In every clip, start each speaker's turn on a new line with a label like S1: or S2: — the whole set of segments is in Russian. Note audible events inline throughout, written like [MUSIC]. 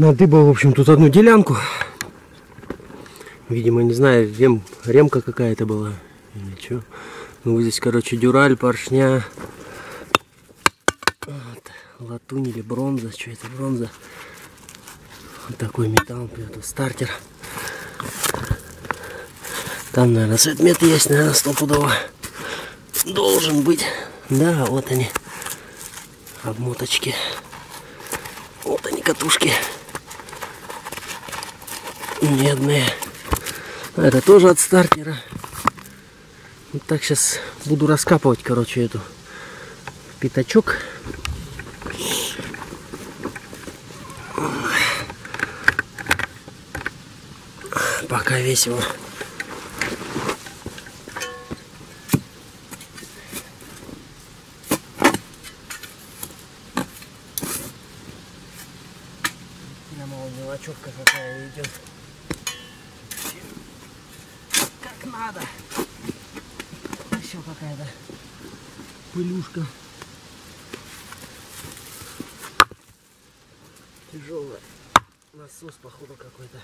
S1: Надыбал, в общем, тут одну делянку. Видимо, не знаю, рем, ремка какая-то была. Или что. Ну, вот здесь, короче, дюраль, поршня. Вот, латунь или бронза. Что это, бронза? Вот такой металл, это стартер. Там, наверное, цветмет есть, наверное, стопудово. Должен быть. Да, вот они. Обмоточки. Вот они, катушки. Медные. А это тоже от стартера. Вот так сейчас буду раскапывать, короче, эту пятачок. Пока весь его Прямо вот мелочевка какая идет. Как надо. Еще какая-то пылюшка. Тяжелая. Насос, походу, какой-то.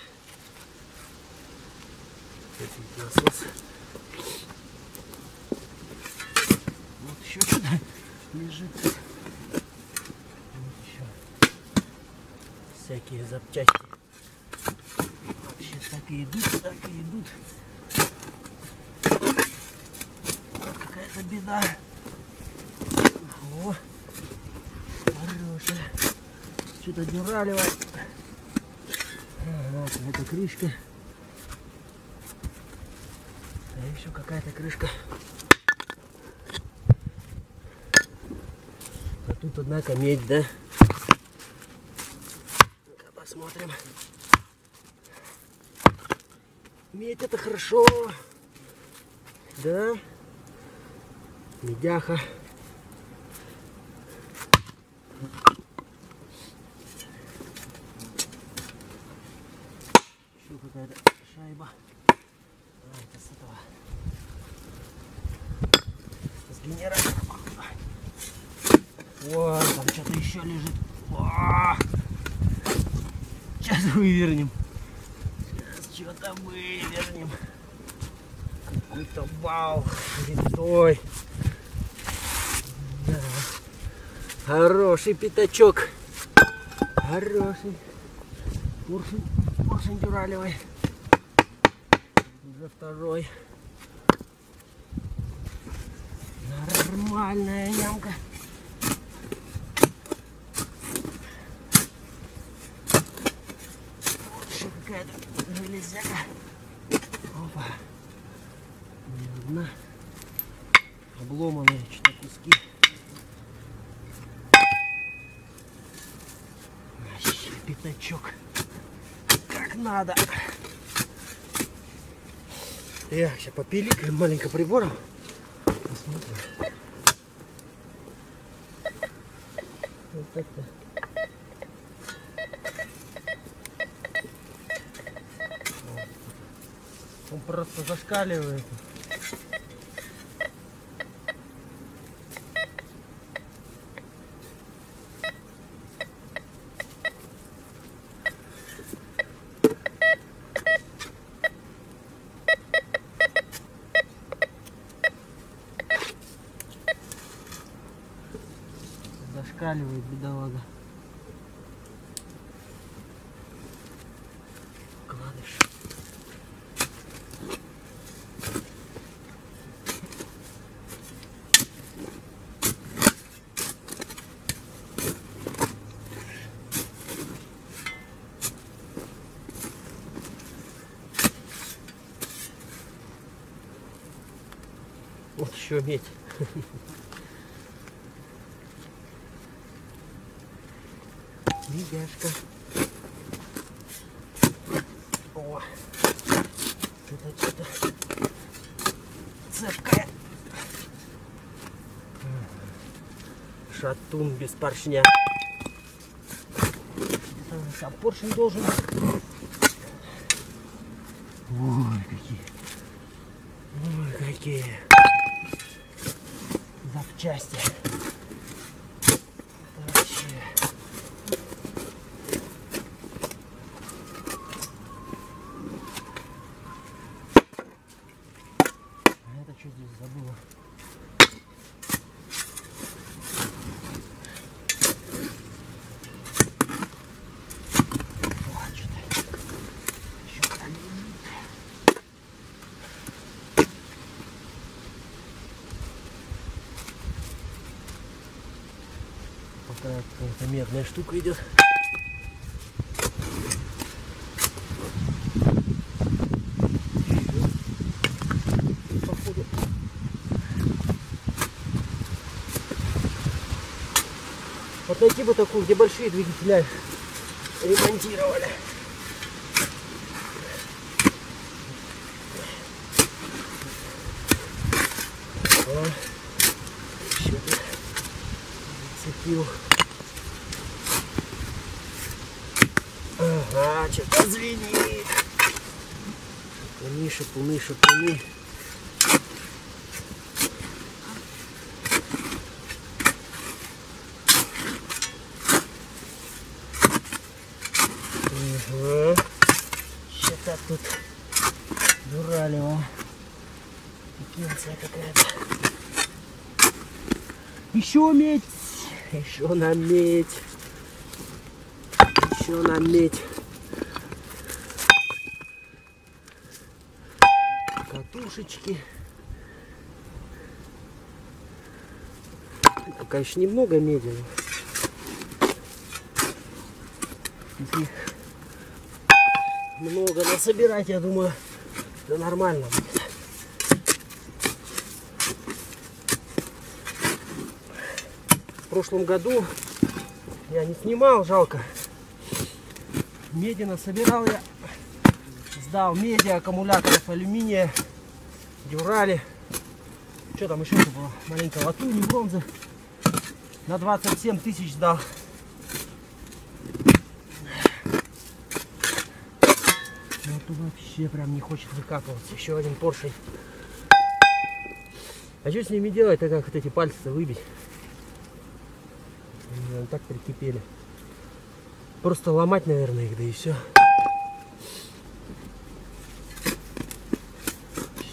S1: Насос. Вот еще что-то лежит. Вот еще всякие запчасти. Вообще так и идут, так и идут. Какая-то беда. О, хорошая. Что-то дюралевое. Вот эта крышка. А еще какая-то крышка. А тут, однако, медь, да? Ну-ка посмотрим. Медь это хорошо. Да. Медяха. Еще какая-то шайба. Это с этого. С генератора. Вон, там что-то еще лежит. О! Сейчас вывернем. Сейчас что-то вывернем. Какой-то вал. Витой. Да. Хороший пятачок. Хороший. Поршень, поршень дюралевый. Уже второй. Нормальная ямка. Еще какая-то железяка. Опа. Не одна. Обломанные что-то куски. Вообще пятачок. Как надо. Так, сейчас попиликаем маленько прибором. Посмотрим. Вот так-то. Он просто зашкаливает. Зашкаливает бедолага. Кладыш. Вот еще медь. [LAUGHS] Видяшка. О, что-то, что-то цепкая. Шатун без поршня. Сам поршень должен быть. Ой, какие. Ой, какие. Запчасти. Это вообще. что здесь забыла. Вот что-то. Ещё там. Пока медная штука идет. Вот найти бы такую, где большие двигателя ремонтировали. О, еще зацепил. Ага, что-то звенит. Шипуни, шипуни, шипуни. Ага. Что-то тут дуралево. Пикенция какая-то. Еще медь. Еще на медь. Еще на Катушечки. Пока еще немного меди. их много насобирать, я думаю, да нормально будет. В прошлом году я не снимал, жалко. Меди насобирал я. Сдал меди, аккумуляторов алюминия, дюрали. Что там еще было? Маленько латуни, бронзы. На 27 тысяч сдал. Ну тут вообще прям не хочет выкапываться. Еще один поршень. А что с ними делать-то, как вот эти пальцы выбить? Они, так прикипели. Просто ломать, наверное, их, да и все.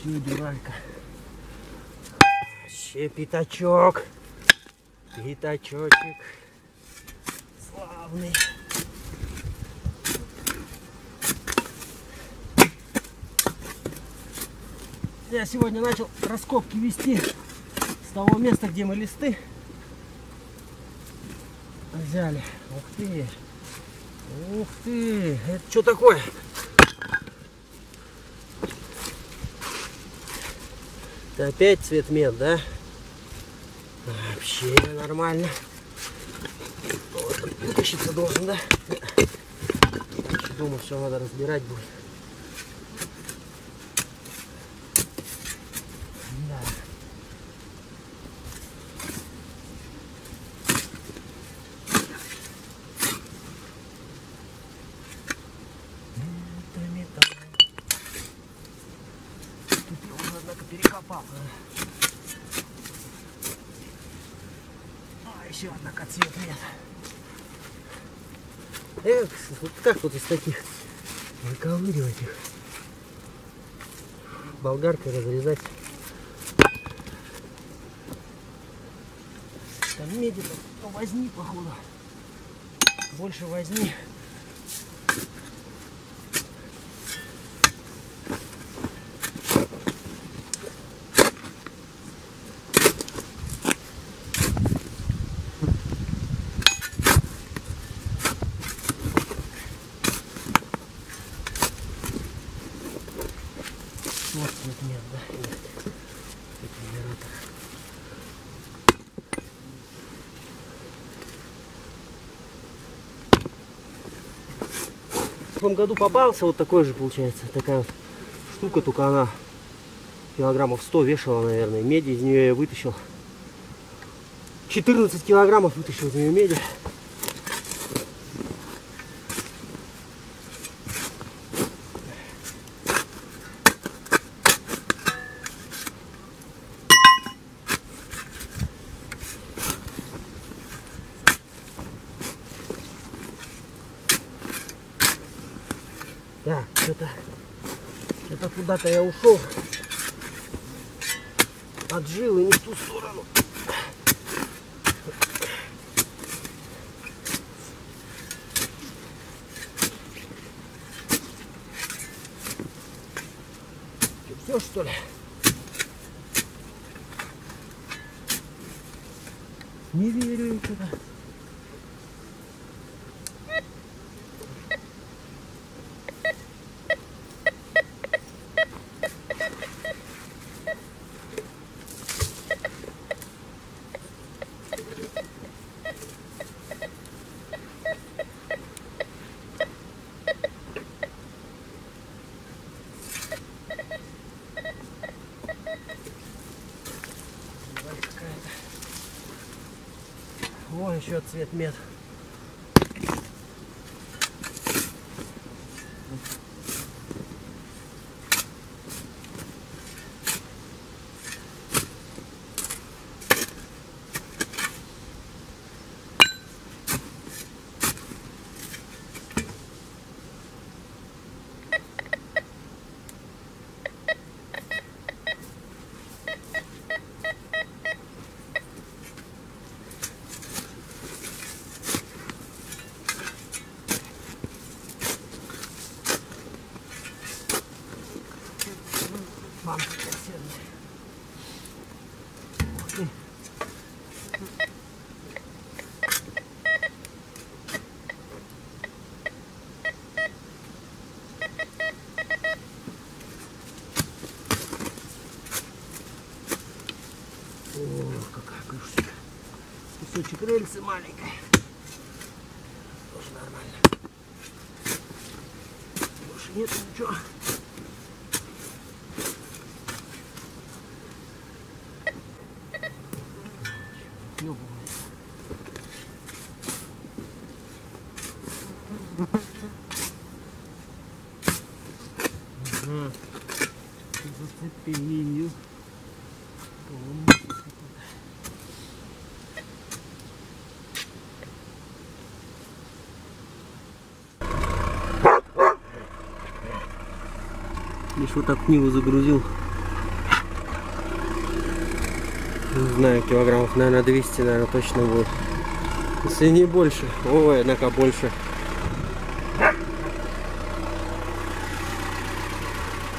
S1: Все, дуралька. Вообще пятачок. Пятачочек. Славный. Я сегодня начал раскопки вести с того места, где мы листы взяли. Ух ты! Ух ты! Это что такое? Это опять цвет мед, да? Вообще нормально. Вот он вытащиться должен, да? Думаю, все надо разбирать будет. Да. Это металл. Тут я уже, перекопал. А, еще, однако, цвет нет. Эх, вот как вот из таких выковыривать их? Болгаркой разрезать. Там меди -то возни, походу. Больше возни. Цвет мед, да? Генератор. В том году попался вот такой же получается. Такая вот штука, только она килограммов 100 вешала, наверное. Меди из нее я вытащил. 14 килограммов вытащил из нее меди. Куда-то я ушел. отжил и не в ту сторону. Все что ли? Не верю я. Вон еще цвет мед. Мамка консервная. Ух ты. О, какая крышечка. Кусочек рельсы маленькой. Тоже нормально. Больше нет ничего. Ёбаный. Лишь вот так книгу загрузил. Не знаю, килограммов, наверное, 200, наверное, точно будет. Если не больше. Ой, однако больше.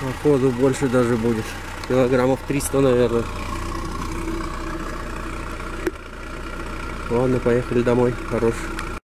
S1: Походу больше даже будет. Килограммов 300, наверное. Ладно, поехали домой. Хорош.